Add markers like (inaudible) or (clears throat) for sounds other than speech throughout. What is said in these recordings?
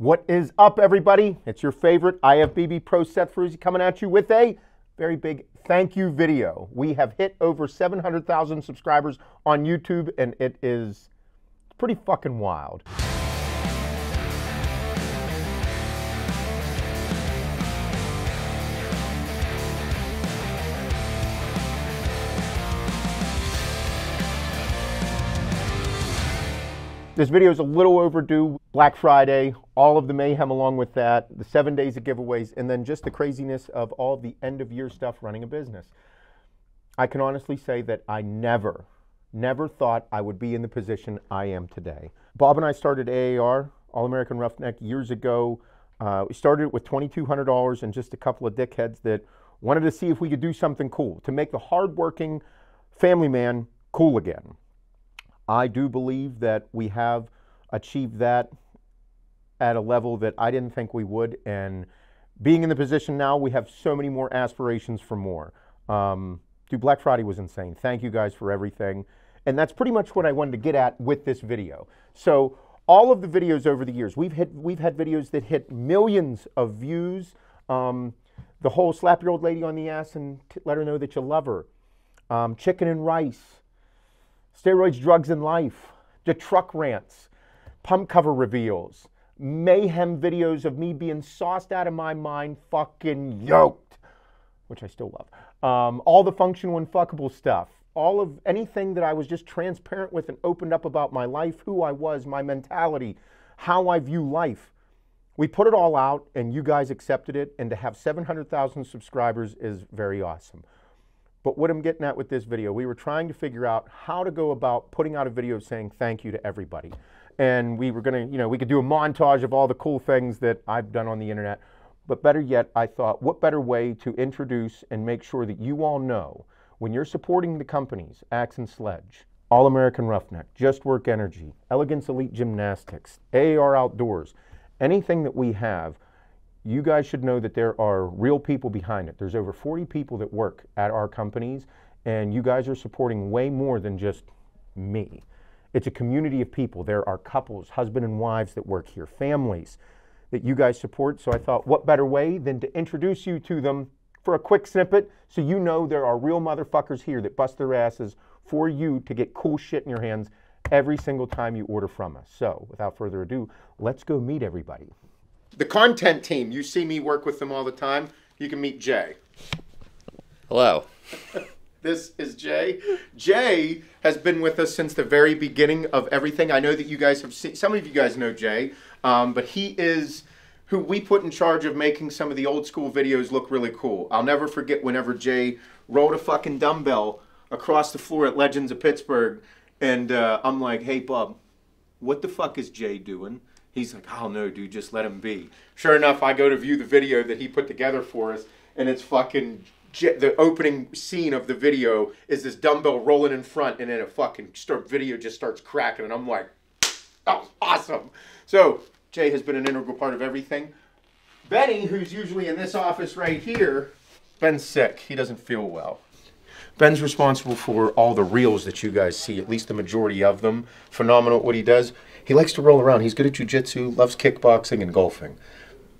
What is up, everybody? It's your favorite IFBB Pro Seth Feroce coming at you with a very big thank you video. We have hit over 700,000 subscribers on YouTube, and it is pretty fucking wild. This video is a little overdue. Black Friday, all of the mayhem along with that, the seven days of giveaways, and then just the craziness of all the end of year stuff running a business. I can honestly say that I never, never thought I would be in the position I am today. Bob and I started AAR, All American Roughneck, years ago. Uh, we started it with $2,200 and just a couple of dickheads that wanted to see if we could do something cool to make the hardworking family man cool again. I do believe that we have achieved that at a level that I didn't think we would. And being in the position now, we have so many more aspirations for more. Um, dude, Black Friday was insane. Thank you guys for everything. And that's pretty much what I wanted to get at with this video. So all of the videos over the years, we've hit, we've had videos that hit millions of views. Um, the whole slap your old lady on the ass and let her know that you love her. Um, chicken and rice steroids, drugs, and life, the truck rants, pump cover reveals, mayhem videos of me being sauced out of my mind, fucking yoked, which I still love. Um, all the functional and fuckable stuff, all of anything that I was just transparent with and opened up about my life, who I was, my mentality, how I view life. We put it all out and you guys accepted it, and to have 700,000 subscribers is very awesome. But what I'm getting at with this video, we were trying to figure out how to go about putting out a video saying thank you to everybody. And we were going to, you know, we could do a montage of all the cool things that I've done on the internet. But better yet, I thought, what better way to introduce and make sure that you all know when you're supporting the companies, Axe and Sledge, All American Roughneck, Just Work Energy, Elegance Elite Gymnastics, AAR Outdoors, anything that we have, you guys should know that there are real people behind it. There's over 40 people that work at our companies, and you guys are supporting way more than just me. It's a community of people. There are couples, husband and wives that work here, families that you guys support. So I thought, what better way than to introduce you to them for a quick snippet so you know there are real motherfuckers here that bust their asses for you to get cool shit in your hands every single time you order from us. So without further ado, let's go meet everybody the content team. You see me work with them all the time. You can meet Jay. Hello. (laughs) this is Jay. Jay has been with us since the very beginning of everything. I know that you guys have seen, some of you guys know Jay, um, but he is who we put in charge of making some of the old school videos look really cool. I'll never forget whenever Jay rolled a fucking dumbbell across the floor at Legends of Pittsburgh, and uh, I'm like, hey, Bob, what the fuck is Jay doing? He's like, oh no, dude, just let him be. Sure enough, I go to view the video that he put together for us, and it's fucking the opening scene of the video is this dumbbell rolling in front, and then a fucking start video just starts cracking, and I'm like, oh, awesome. So Jay has been an integral part of everything. Benny, who's usually in this office right here, Ben's sick. He doesn't feel well. Ben's responsible for all the reels that you guys see, at least the majority of them. Phenomenal at what he does. He likes to roll around. He's good at jujitsu, loves kickboxing and golfing.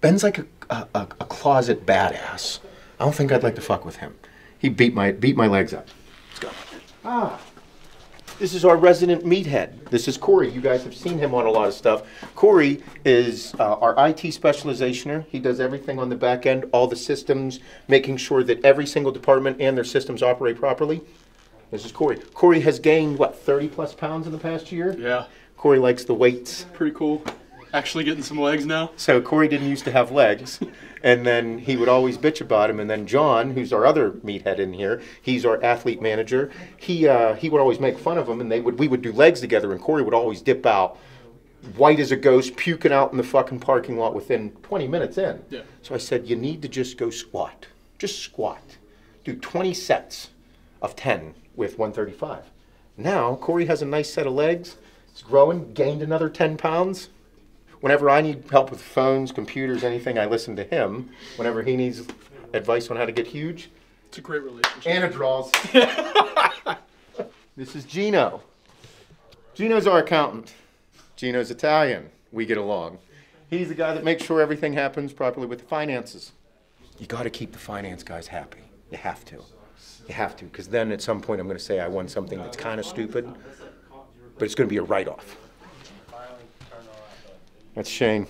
Ben's like a, a, a, closet badass. I don't think I'd like to fuck with him. He beat my beat my legs up. Let's go. Ah. This is our resident meathead. This is Corey. You guys have seen him on a lot of stuff. Corey is uh, our IT specializationer. He does everything on the back end, all the systems, making sure that every single department and their systems operate properly. This is Corey. Corey has gained, what, 30 plus pounds in the past year? Yeah. Corey likes the weights. Pretty cool. Actually getting some legs now. So Corey didn't used to have legs, and then he would always bitch about him. And then John, who's our other meathead in here, he's our athlete manager. He uh, he would always make fun of him, and they would we would do legs together, and Corey would always dip out, white as a ghost, puking out in the fucking parking lot within 20 minutes in. Yeah. So I said, you need to just go squat, just squat, do 20 sets of 10 with 135. Now Corey has a nice set of legs it's growing, gained another 10 pounds. Whenever I need help with phones, computers, anything, I listen to him. Whenever he needs advice on how to get huge, it's a great relationship. Anna draws. (laughs) this is Gino. Gino's our accountant. Gino's Italian. We get along. He's the guy that makes sure everything happens properly with the finances. You got to keep the finance guys happy. You have to. You have to, because then at some point I'm going to say I won something that's kind of stupid, but it's going to be a write off. That's Shane.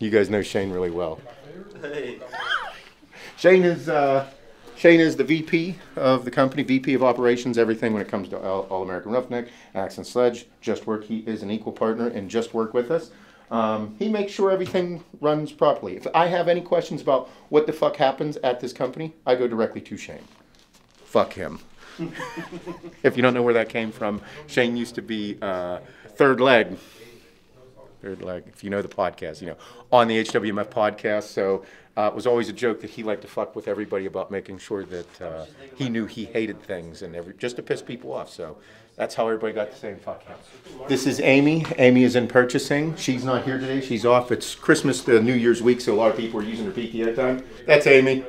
You guys know Shane really well. Shane is uh, Shane is the VP of the company, VP of operations, everything when it comes to All, All American Roughneck, Axe and Sledge, Just Work. He is an equal partner and Just Work with us. Um, he makes sure everything runs properly. If I have any questions about what the fuck happens at this company, I go directly to Shane. Fuck him. (laughs) if you don't know where that came from, Shane used to be uh, third leg third leg. If you know the podcast, you know, on the HWMF podcast. So uh, it was always a joke that he liked to fuck with everybody about making sure that uh, he knew he hated things and every, just to piss people off. So that's how everybody got the same fuck him. This is Amy. Amy is in purchasing. She's not here today. She's off. It's Christmas to New Year's week, so a lot of people are using her PTO time. That's Amy.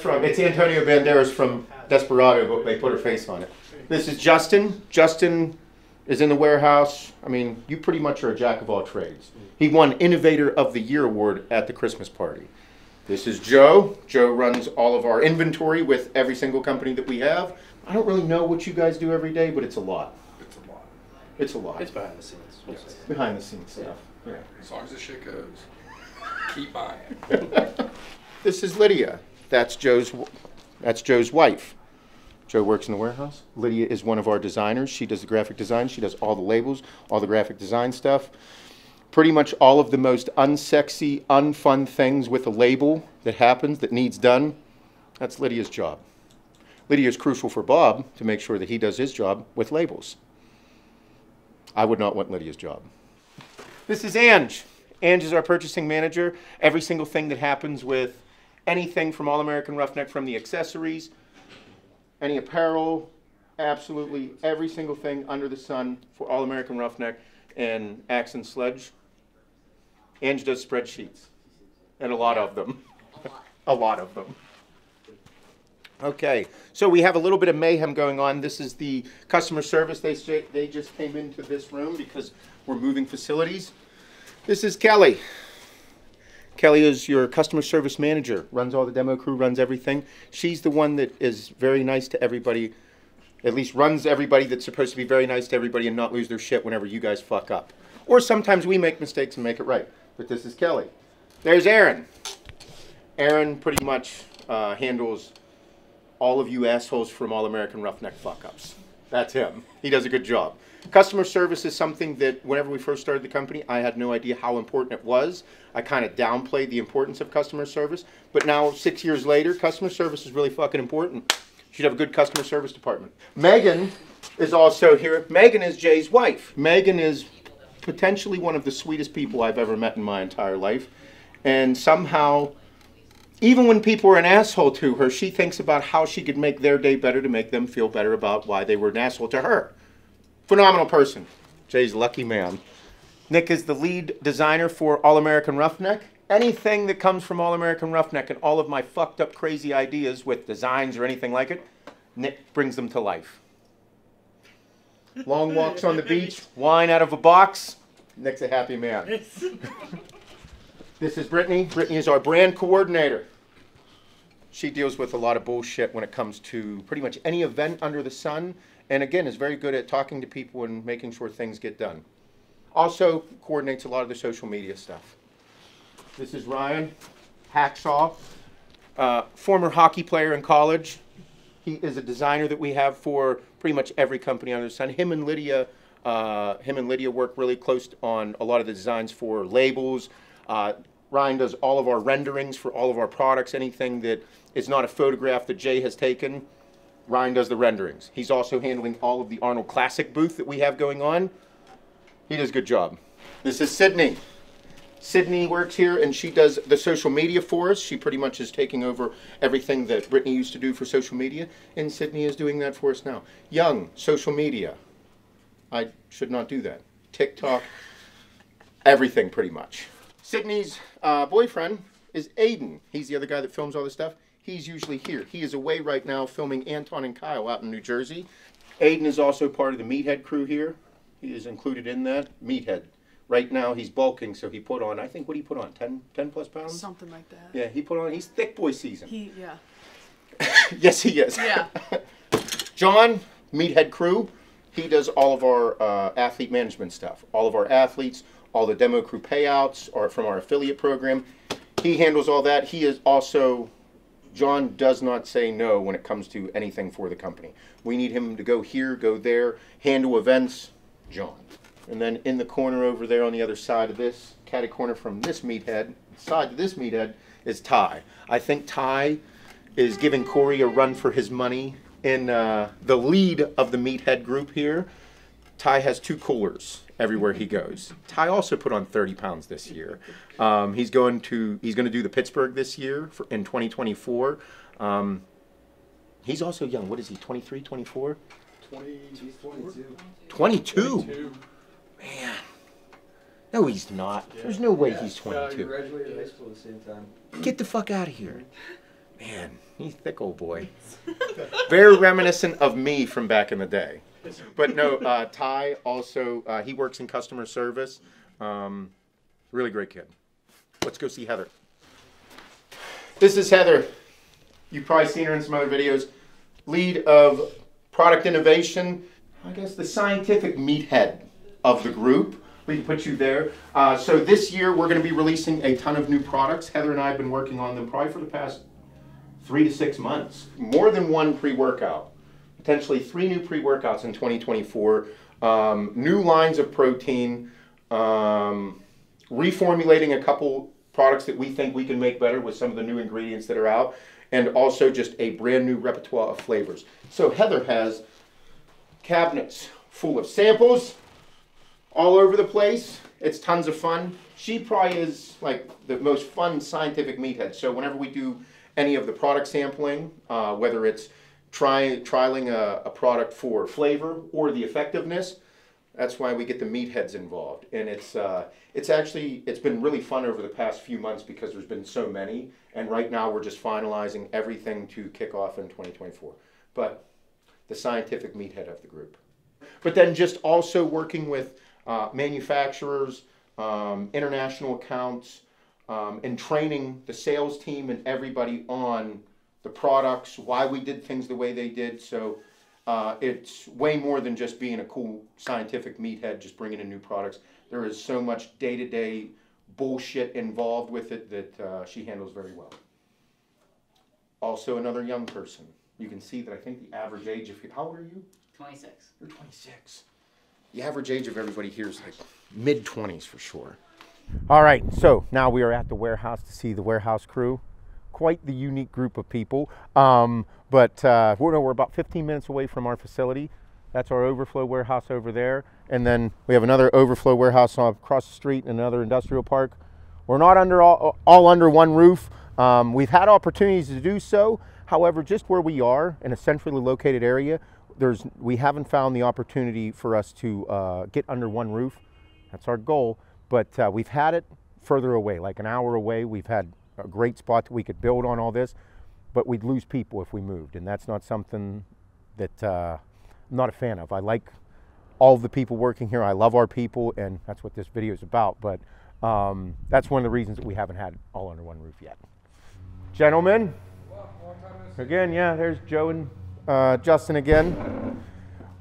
From it's Antonio Banderas from Desperado, but they put her face on it. This is Justin. Justin is in the warehouse. I mean, you pretty much are a jack of all trades. He won Innovator of the Year award at the Christmas party. This is Joe. Joe runs all of our inventory with every single company that we have. I don't really know what you guys do every day, but it's a lot. It's a lot. It's a lot. It's behind the scenes. we'll behind the scenes stuff. Yeah. As long as the shit goes, keep buying. (laughs) This is Lydia. That's Joe's. That's Joe's wife. Joe works in the warehouse. Lydia is one of our designers. She does the graphic design. She does all the labels, all the graphic design stuff. Pretty much all of the most unsexy, unfun things with a label that happens that needs done. That's Lydia's job. Lydia is crucial for Bob to make sure that he does his job with labels. I would not want Lydia's job. This is Ange. Ange is our purchasing manager. Every single thing that happens with anything from All American Roughneck, from the accessories, any apparel, absolutely every single thing under the sun for All American Roughneck and Axe and Sledge. Ange does spreadsheets, and a lot of them. (laughs) a lot of them. Okay, so we have a little bit of mayhem going on. This is the customer service. They, they just came into this room because we're moving facilities. This is Kelly. Kelly is your customer service manager, runs all the demo crew, runs everything. She's the one that is very nice to everybody, at least runs everybody that's supposed to be very nice to everybody and not lose their shit whenever you guys fuck up. Or sometimes we make mistakes and make it right. But this is Kelly. There's Aaron. Aaron pretty much uh, handles all of you assholes from All American Roughneck fuck ups. That's him. He does a good job. Customer service is something that whenever we first started the company, I had no idea how important it was. I kind of downplayed the importance of customer service. But now, six years later, customer service is really fucking important. You should have a good customer service department. Megan is also here. Megan is Jay's wife. Megan is potentially one of the sweetest people I've ever met in my entire life. And somehow, even when people are an asshole to her, she thinks about how she could make their day better to make them feel better about why they were an asshole to her. Phenomenal person. Jay's lucky man. Nick is the lead designer for All American Roughneck. Anything that comes from All American Roughneck and all of my fucked up crazy ideas with designs or anything like it, Nick brings them to life. Long walks on the beach, wine out of a box. Nick's a happy man. This is Brittany. Brittany is our brand coordinator. She deals with a lot of bullshit when it comes to pretty much any event under the sun, and again, is very good at talking to people and making sure things get done. Also, coordinates a lot of the social media stuff. This is Ryan Hacksaw, uh, former hockey player in college. He is a designer that we have for pretty much every company under the sun. Him and Lydia, uh, him and Lydia work really close on a lot of the designs for labels. Uh, Ryan does all of our renderings for all of our products. Anything that is not a photograph that Jay has taken, Ryan does the renderings. He's also handling all of the Arnold Classic booth that we have going on. He does a good job. This is Sydney. Sydney works here and she does the social media for us. She pretty much is taking over everything that Brittany used to do for social media, and Sydney is doing that for us now. Young, social media. I should not do that. TikTok, everything pretty much. Sydney's uh, boyfriend is Aiden. He's the other guy that films all this stuff. He's usually here. He is away right now filming Anton and Kyle out in New Jersey. Aiden is also part of the Meathead crew here. He is included in that. Meathead. Right now he's bulking, so he put on, I think, what did he put on? 10, 10 plus pounds? Something like that. Yeah, he put on, he's thick boy season. He, yeah. (laughs) yes, he is. Yeah. (laughs) John, Meathead Crew, he does all of our uh, athlete management stuff. All of our athletes, all the demo crew payouts are from our affiliate program. He handles all that. He is also, John does not say no when it comes to anything for the company. We need him to go here, go there, handle events, John. And then in the corner over there on the other side of this, catty corner from this meathead, side to this meathead, is Ty. I think Ty is giving Corey a run for his money in uh, the lead of the meathead group here. Ty has two coolers everywhere he goes. Ty also put on 30 pounds this year. Um, he's going to he's going to do the Pittsburgh this year for, in 2024. Um, he's also young. What is he? 23, 24? 20, he's 22. 22. Man. No, he's not. There's no way he's Uh, you 22. graduated high school at the same time. Get the fuck out of here. Man, he's thick old boy. Very reminiscent of me from back in the day. But no, uh, Ty also, uh, he works in customer service. Um, really great kid. Let's go see Heather. This is Heather. You've probably seen her in some other videos. Lead of product innovation. I guess the scientific meathead of the group. We can put you there. Uh, so this year we're going to be releasing a ton of new products. Heather and I have been working on them probably for the past three to six months. More than one pre-workout. Potentially three new pre-workouts in 2024. Um, new lines of protein. Um, reformulating a couple products that we think we can make better with some of the new ingredients that are out. And also just a brand new repertoire of flavors. So Heather has cabinets full of samples all over the place. It's tons of fun. She probably is like the most fun scientific meathead. So whenever we do any of the product sampling, uh, whether it's try, trialing a, a product for flavor or the effectiveness, that's why we get the meatheads involved. And it's uh, it's actually it's been really fun over the past few months because there's been so many. And right now we're just finalizing everything to kick off in 2024. But the scientific meathead of the group but then just also working with uh, manufacturers, um, international accounts, um, and training the sales team and everybody on the products, why we did things the way they did. So uh, it's way more than just being a cool scientific meathead, just bringing in new products. There is so much day to day bullshit involved with it that uh, she handles very well. Also, another young person. You can see that I think the average age of how old are you? 26. You're 26. The average age of everybody here is like mid 20s for sure. All right, so now we are at the warehouse to see the warehouse crew. Quite the unique group of people. Um, but uh, we're, we're about 15 minutes away from our facility. That's our overflow warehouse over there. And then we have another overflow warehouse across the street in another industrial park. We're not under all, all under one roof. Um, we've had opportunities to do so. However, just where we are in a centrally located area, there's we haven't found the opportunity for us to uh, get under one roof. That's our goal. But uh, we've had it further away, like an hour away. We've had a great spot that we could build on all this, but we'd lose people if we moved, and that's not something that uh, I'm not a fan of. I like all the people working here. I love our people, and that's what this video is about. But um, that's one of the reasons that we haven't had all under one roof yet. Gentlemen, again, yeah, there's Joe and uh, Justin again.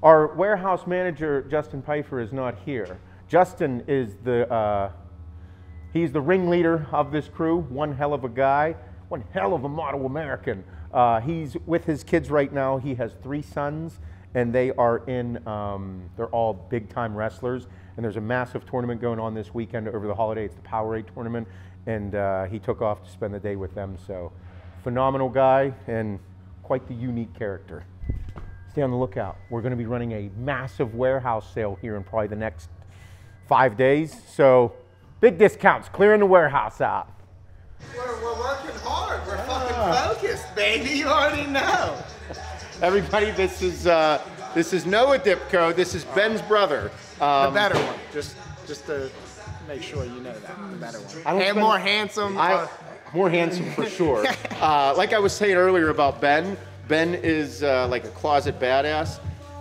Our warehouse manager, Justin Pfeiffer, is not here. Justin is the uh, he's the ringleader of this crew. One hell of a guy, one hell of a model American. Uh, he's with his kids right now. He has three sons, and they are in. Um, they're all big time wrestlers. And there's a massive tournament going on this weekend over the holiday. It's the Powerade tournament, and uh, he took off to spend the day with them. So, phenomenal guy and quite the unique character stay on the lookout. We're going to be running a massive warehouse sale here in probably the next five days. So big discounts, clearing the warehouse out. We're, we're working hard. We're fucking focused, baby. You already know. Everybody, this is uh, this is Noah Dipko. This is Ben's brother. The Um, better one. Just, just to make sure you know that. The better one. I don't And spend- more handsome. I, uh, more handsome for sure. (laughs) Uh, like I was saying earlier about Ben, Ben is uh, like a closet badass.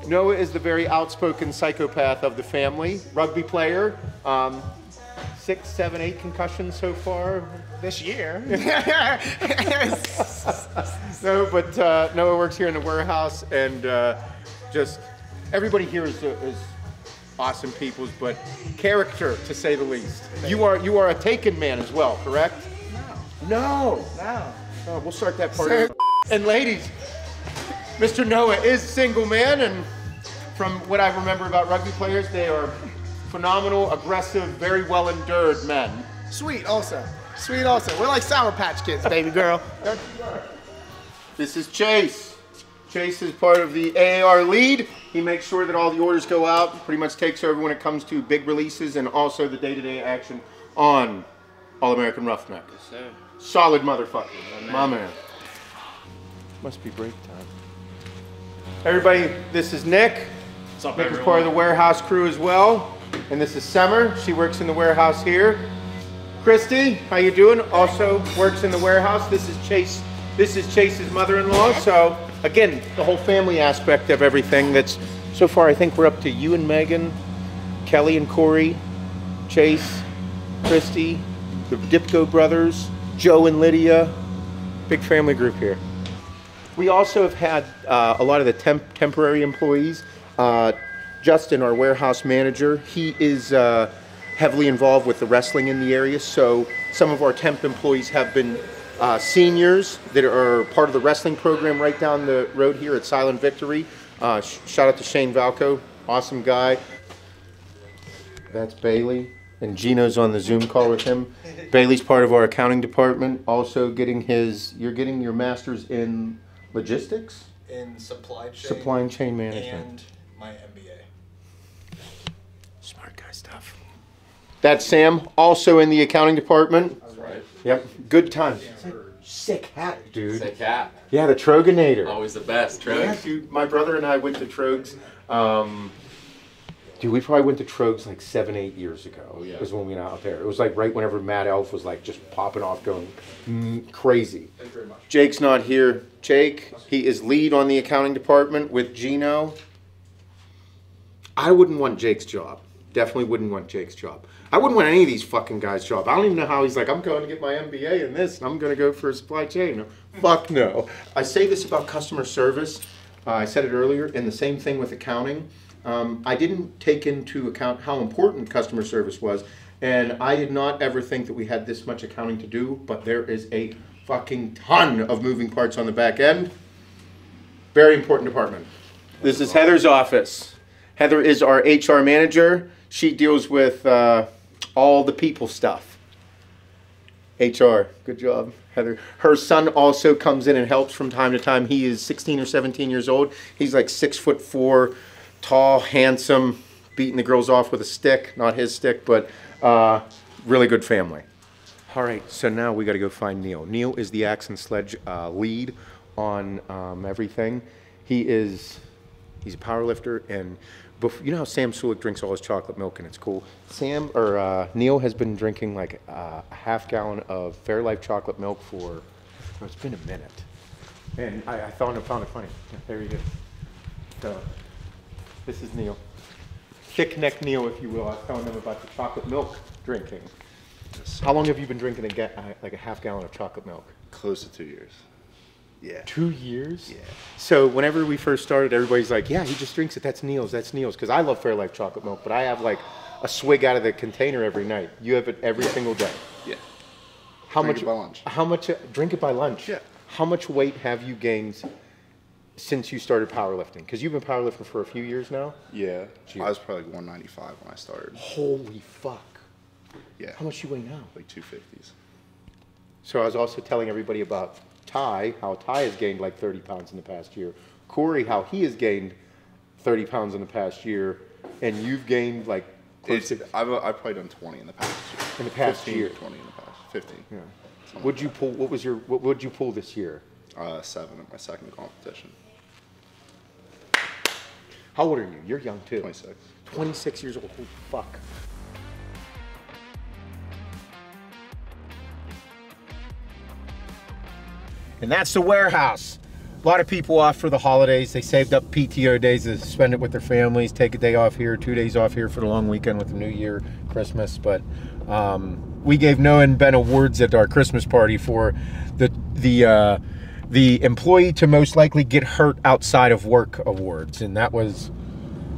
Noah is the very outspoken psychopath of the family, rugby player. Um, six, seven, eight concussions so far. This year. (laughs) No, but uh, Noah works here in the warehouse, and uh, just everybody here is, uh, is awesome peoples, but character to say the least. You are you are a taken man as well, correct? No. No. no. Oh, we'll start that part. out. And ladies, Mr. Noah is single man, and from what I remember about rugby players, they are phenomenal, aggressive, very well endured men. Sweet also. Sweet also. We're like Sour Patch Kids, baby girl. (laughs) This is Chase. Chase is part of the AAR lead. He makes sure that all the orders go out, pretty much takes over when it comes to big releases and also the day-to-day action on All American Roughneck. Yes, sir. Solid motherfucker. My man. Must be break time. Everybody, this is Nick. What's up, Nick is part of the warehouse crew as well. And this is Summer. She works in the warehouse here. Christy, how you doing? Also works in the warehouse. This is Chase. This is Chase's mother-in-law. So again, the whole family aspect of everything. That's so far. I think we're up to you and Megan, Kelly and Corey, Chase, Christy, the Dipko brothers, Joe and Lydia. Big family group here. We also have had uh, a lot of the temp- temporary employees. Uh, Justin, our warehouse manager, he is uh, heavily involved with the wrestling in the area. So some of our temp employees have been uh, seniors that are part of the wrestling program right down the road here at Silent Victory. Uh, sh- shout out to Shane Valco, awesome guy. That's Bailey. And Gino's on the Zoom call with him. Bailey's part of our accounting department, also getting his, you're getting your master's in logistics? in supply chain, Supply chain management. and my MBA. Smart guy stuff. That's Sam, also in the accounting department. That's right. Yep, good time. Sick hat, dude. Sick hat. Yeah, the Troegenator. Always the best, Yeah, Tröegs. dude. My brother and I went to Tröegs. Um, dude, we probably went to Tröegs like seven, eight years ago. Oh, yeah. Was when we went out there. It was like right whenever Mad Elf was like just popping off, going mm, crazy. Thank you very much. Jake's not here. Jake, he is lead on the accounting department with Gino. I wouldn't want Jake's job. Definitely wouldn't want Jake's job. I wouldn't want any of these fucking guys' job. I don't even know how he's like, I'm going to get my MBA in this, and I'm going to go for a supply chain. Fuck no. I say this about customer service. Uh, I said it earlier, and the same thing with accounting. Um, I didn't take into account how important customer service was, and I did not ever think that we had this much accounting to do, but there is a fucking ton of moving parts on the back end. Very important department. This is Heather's office. Heather is our HR manager. She deals with uh, all the people stuff. HR, good job, Heather. Her son also comes in and helps from time to time. He is 16 or 17 years old. He's like six foot four, tall, handsome, beating the girls off with a stick. Not his stick, but uh, really good family. All right, so now we got to go find Neil. Neil is the Axe and Sledge uh, lead on um, everything. He is he's a power lifter, and bef- you know how Sam Sulek drinks all his chocolate milk, and it's cool. Sam or uh, Neil has been drinking like uh, a half gallon of Fairlife chocolate milk for oh, it's been a minute, and I, I found it found it funny. Yeah, there he is. So this is Neil, thick neck Neil, if you will. I was telling them about the chocolate milk drinking. How long have you been drinking a uh, like a half gallon of chocolate milk? Close to two years. Yeah. Two years? Yeah. So whenever we first started, everybody's like, "Yeah, he just drinks it. That's Neil's. That's Neil's." Because I love Fairlife chocolate milk, but I have like a swig out of the container every night. You have it every single day. Yeah. How Drink much? it by lunch. How much? uh, Drink it by lunch. Yeah. How much weight have you gained since you started powerlifting? Because you've been powerlifting for a few years now. Yeah. Gee. I was probably like 195 when I started. Holy fuck! Yeah. How much you weigh now? Like 250s. So I was also telling everybody about Ty, how Ty has gained like 30 pounds in the past year. Corey, how he has gained 30 pounds in the past year, and you've gained like close to. I've, I've probably done 20 in the past year. In the past 15, year. 20 in the past. 15. Yeah. Would you pull? What was your? What would you pull this year? Uh, seven at my second competition. How old are you? You're young too. 26. 26 years old. Holy fuck. And that's the warehouse. A lot of people off for the holidays. They saved up PTO days to spend it with their families, take a day off here, two days off here for the long weekend with the New Year, Christmas. But Um, we gave Noah and Ben awards at our Christmas party for the the uh, the employee to most likely get hurt outside of work awards, and that was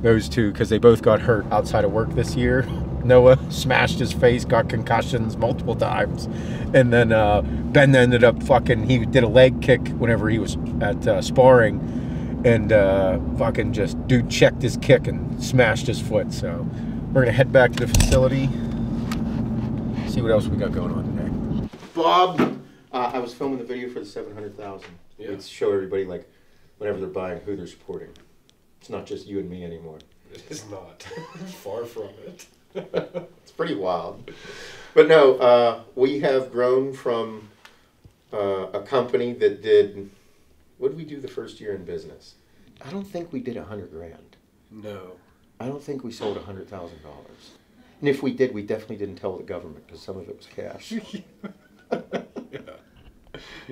those two because they both got hurt outside of work this year. Noah smashed his face, got concussions multiple times, and then uh, Ben ended up fucking. He did a leg kick whenever he was at uh, sparring, and uh, fucking just dude checked his kick and smashed his foot. So we're gonna head back to the facility, see what else we got going on today. Bob, uh, I was filming the video for the seven hundred thousand. Yeah. We'd show everybody like whatever they're buying who they're supporting. It's not just you and me anymore. It is not. (laughs) Far from it. (laughs) It's pretty wild. But no, uh, we have grown from uh, a company that did. What did we do the first year in business? I don't think we did a hundred grand. No. I don't think we sold a hundred thousand dollars. And if we did, we definitely didn't tell the government because some of it was cash. (laughs) Yeah.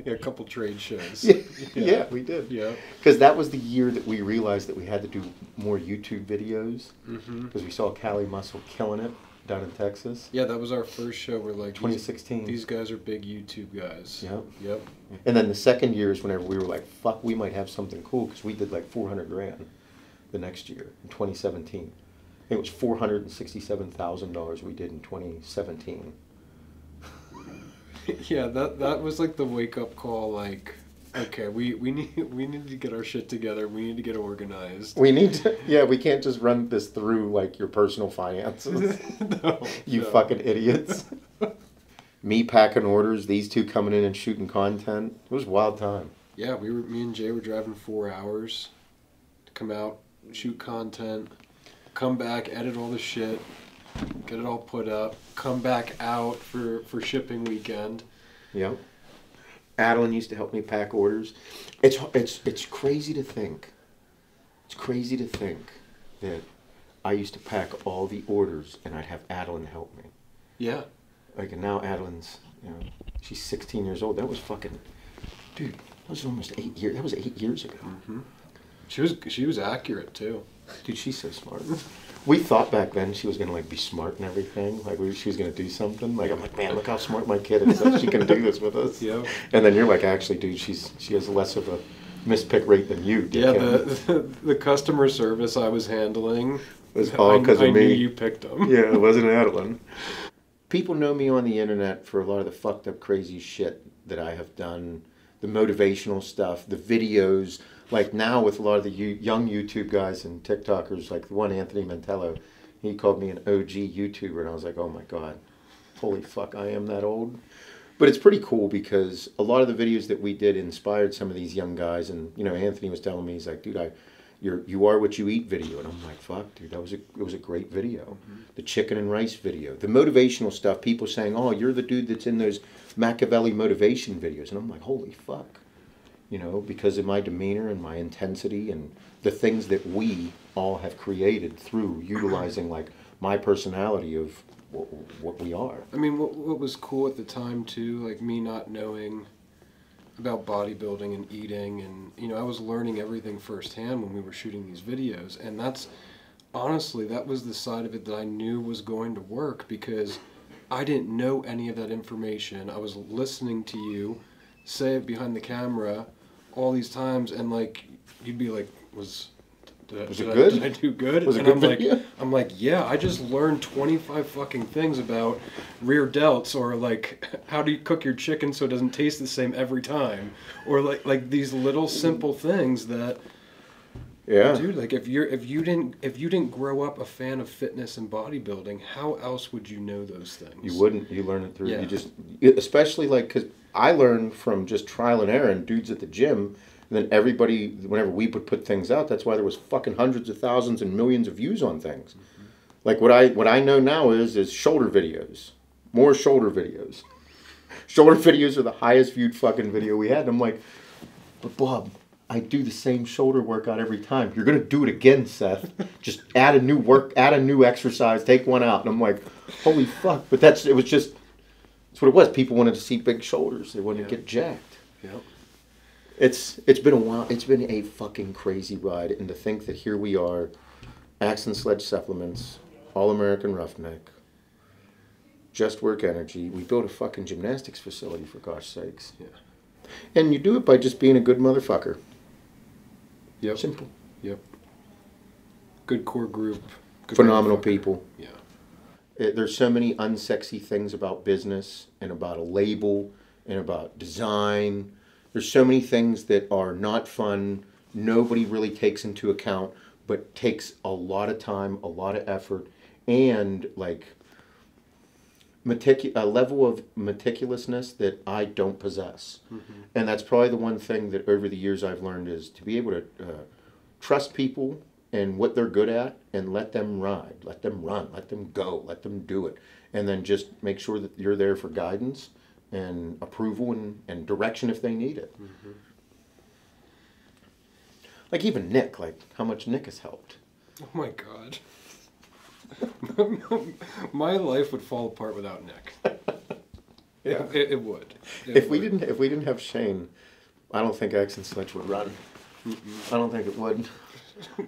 Yeah, (laughs) a couple trade shows. yeah, yeah, we did. Yeah. Because that was the year that we realized that we had to do more YouTube videos Mm-hmm. because we saw Cali Muscle killing it down in Texas. Yeah, that was our first show. We're like, 2016. these guys are big YouTube guys. Yep. Yep. And then the second year is whenever we were like, fuck, we might have something cool because we did like 400 grand the next year in 2017. I think It was $467,000 we did in 2017. (laughs) Yeah, that that was like the wake up call. Like, okay, we we need (laughs) we need to get our shit together. We need to get organized. We need to, yeah, we can't just run this through like your personal finances. (laughs) no, you no. fucking idiots. Me packing orders, these two coming in and shooting content. It was a wild time. Yeah, we were. Me and Jay were driving four hours to come out, shoot content, come back, edit all the shit, get it all put up, come back out for for shipping weekend. Yep. Adeline used to help me pack orders. It's it's it's crazy to think. It's crazy to think that I used to pack all the orders and I'd have Adeline help me. Yeah, Like and now Adeline's, you know, she's 16 years old. That was fucking, dude. That was almost eight years. That was eight years ago. Mm-hmm. She was she was accurate too. Dude, she's so smart. We thought back then she was gonna like be smart and everything. Like we, she was gonna do something. Like I'm like, man, look how smart my kid is. She can do this with us. (laughs) Yeah. And then you're like, actually, dude, she's she has less of a mispick rate than you. Yeah, dickhead." the, (laughs) the customer service I was handling Was all 'cause because of I me. knew you picked them. (laughs) yeah, it wasn't Adeline. People know me on the internet for a lot of the fucked up, crazy shit that I have done, the motivational stuff, the videos. Like now, with a lot of the you- young YouTube guys and TikTokers, like the one Anthony Mantello, he called me an OG YouTuber, and I was like, oh my god, holy fuck, I am that old. But it's pretty cool because a lot of the videos that we did inspired some of these young guys, and you know, Anthony was telling me, he's like, dude, I you're you are what you eat video. And i'm like fuck dude that was a it was a great video. Mm-hmm. The chicken and rice video the motivational stuff people saying oh you're the dude that's in those machiavelli motivation videos. And i'm like holy fuck you know because of my demeanor and my intensity and the things that we all have created through utilizing like my personality of what, what we are I mean, what, what was cool at the time too, like me not knowing about bodybuilding and eating, and you know, I was learning everything firsthand when we were shooting these videos, and that's honestly that was the side of it that I knew was going to work because I didn't know any of that information. I was listening to you say it behind the camera all these times, and like you'd be like, "Was did, Was did it I- good? did I do good?" Was it and good I'm video? like, (laughs) I'm like, yeah, I just learned 25 fucking things about rear delts or like (laughs) how do you cook your chicken so it doesn't taste the same every time or like like these little simple things that yeah dude like if you're if you didn't if you didn't grow up a fan of fitness and bodybuilding how else would you know those things You wouldn't. You learn it through. Yeah. You just, especially like, because I learned from just trial and error and dudes at the gym. And then everybody, whenever we would put things out, that's why there was fucking hundreds of thousands and millions of views on things. Mm-hmm. Like what I what I know now is is shoulder videos, more shoulder videos. (laughs) Shoulder videos are the highest viewed fucking video we had. And I'm like, but Bob, I do the same shoulder workout every time. You're gonna do it again, Seth. (laughs) Just add a new work, add a new exercise, take one out. And I'm like, holy fuck. But that's it was just that's what it was. People wanted to see big shoulders. They wanted to get jacked. Yep. It's it's been a while. It's been a fucking crazy ride, and to think that here we are, Axe and Sledge supplements, All American Roughneck, Just Work Energy. We built a fucking gymnastics facility for gosh sakes. Yeah. And you do it by just being a good motherfucker. Yep. Simple. Yep. Good core group. Good Phenomenal motherfucker. people. Yeah. It, there's so many unsexy things about business and about a label and about design. There's so many things that are not fun. Nobody really takes into account, but takes a lot of time, a lot of effort, and like meticu- a level of meticulousness that I don't possess. And that's probably the one thing that over the years I've learned is to be able to uh, trust people and what they're good at and let them ride, let them run, let them go, let them do it. And then just make sure that you're there for guidance and approval and, and direction if they need it. Like even Nick, like how much Nick has helped. Oh my god. (laughs) My life would fall apart without Nick. (laughs) Yeah. It, it would. It If we didn't if we didn't have Shane, I don't think Axe and Sledge would run. I don't think it would.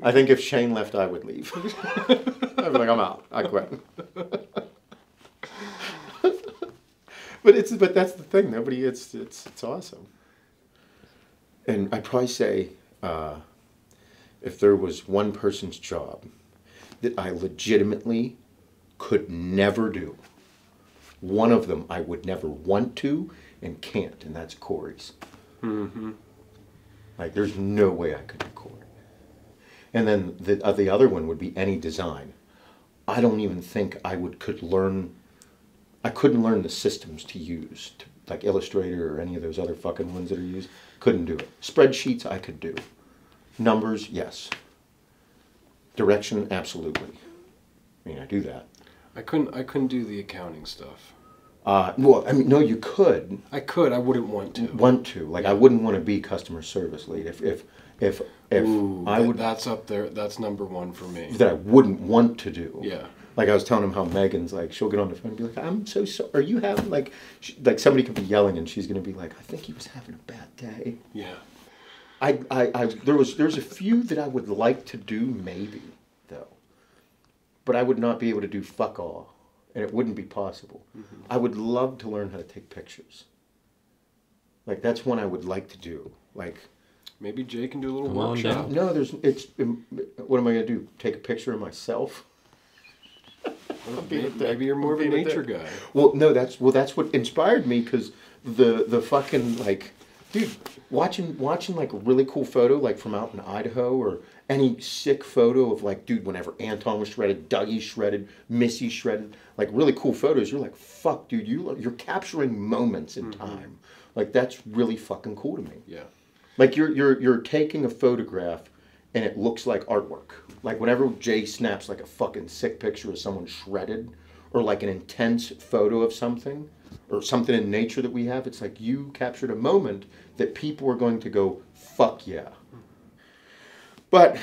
I think if Shane left, I would leave. (laughs) I'd be like, I'm out. I quit. but it's but that's the thing. Nobody. It's it's it's awesome. And I'd probably say, uh, if there was one person's job that I legitimately could never do, one of them I would never want to and can't, and that's Corey's. Like, there's no way I could do Corey. And then the uh, the other one would be any design. I don't even think I would could learn. I couldn't learn the systems to use, to, like Illustrator or any of those other fucking ones that are used. Couldn't do it. Spreadsheets I could do. Numbers, yes. Direction, absolutely. I mean, I do that. I couldn't. I couldn't do the accounting stuff. Uh, well, I mean, no, you could. I could. I wouldn't want to. want to. Like I wouldn't want to be customer service lead if if if if Ooh, I would That's up there. That's number one for me. that I wouldn't want to do. Yeah. Like I was telling him how Megan's like she'll get on the phone and be like, "I'm so sorry. Are you having like she, like somebody could be yelling and she's gonna be like, I think he was having a bad day." Yeah. I, I, I there was there's a few that I would like to do maybe though, but I would not be able to do fuck all, and it wouldn't be possible. I would love to learn how to take pictures. Like that's one I would like to do. Like Maybe Jay can do a little Come workshop. no, there's it's. um, What am I gonna do? Take a picture of myself? (laughs) Maybe, maybe you're more of a I'm being a nature guy. Well, no, that's well, that's what inspired me because the the fucking like, dude, watching watching like a really cool photo like from out in Idaho or any sick photo of like, dude, whenever Anton was shredded, Dougie shredded, Missy shredded, like really cool photos. You're like, fuck, dude, you you're capturing moments in mm-hmm. time. Like that's really fucking cool to me. Yeah. Like you're you're you're taking a photograph and it looks like artwork. Like whenever Jay snaps like a fucking sick picture of someone shredded or like an intense photo of something or something in nature that we have, it's like you captured a moment that people are going to go, fuck yeah. But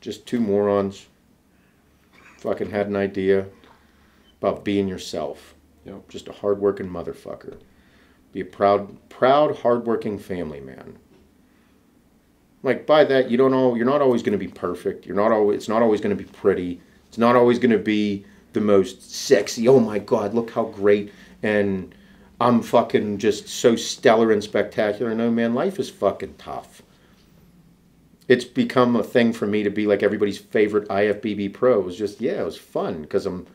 just two morons fucking had an idea about being yourself. Yep. Just a hardworking motherfucker. Be a proud, proud, hardworking family man. Like by that, you don't know. You're not always going to be perfect. You're not always. It's not always going to be pretty. It's not always going to be the most sexy. Oh my God, look how great! And I'm fucking just so stellar and spectacular. No man, life is fucking tough. It's become a thing for me to be like everybody's favorite IFBB pro. It was just yeah, it was fun because I'm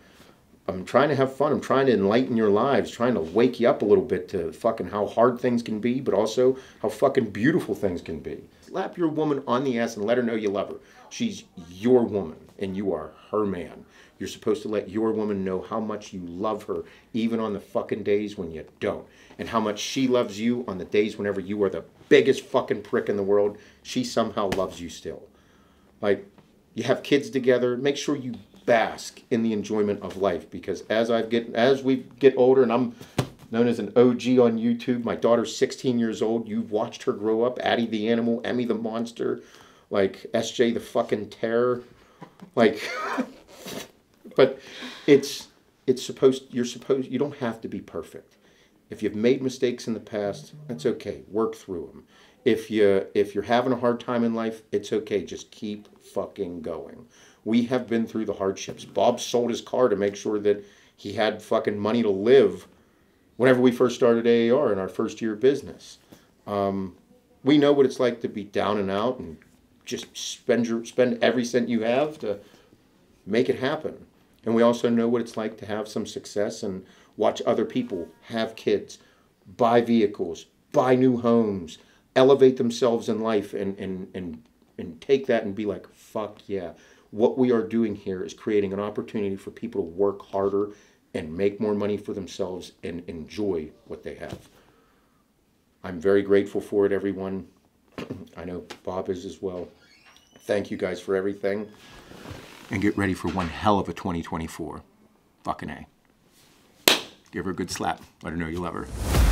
I'm trying to have fun. I'm trying to enlighten your lives, trying to wake you up a little bit to fucking how hard things can be, but also how fucking beautiful things can be. Slap your woman on the ass and let her know you love her. She's your woman and you are her man. You're supposed to let your woman know how much you love her, even on the fucking days when you don't. And how much she loves you on the days whenever you are the biggest fucking prick in the world. She somehow loves you still. Like, you have kids together, make sure you bask in the enjoyment of life because as I've get as we get older and I'm known as an OG on YouTube, my daughter's 16 years old. You've watched her grow up, Addie the animal, Emmy the monster, like SJ the fucking terror. Like but it's it's supposed you're supposed you don't have to be perfect. If you've made mistakes in the past, that's okay. Work through them. If you if you're having a hard time in life, it's okay. Just keep fucking going. We have been through the hardships. Bob sold his car to make sure that he had fucking money to live whenever we first started AAR in our first year of business. Um, we know what it's like to be down and out and just spend your spend every cent you have to make it happen. And we also know what it's like to have some success and watch other people have kids, buy vehicles, buy new homes, elevate themselves in life and and and and take that and be like, fuck yeah. What we are doing here is creating an opportunity for people to work harder and make more money for themselves and enjoy what they have. I'm very grateful for it, everyone. (clears throat) I know Bob is as well. Thank you guys for everything. And get ready for one hell of a 2024. Fucking A. Give her a good slap. Let her know you love her.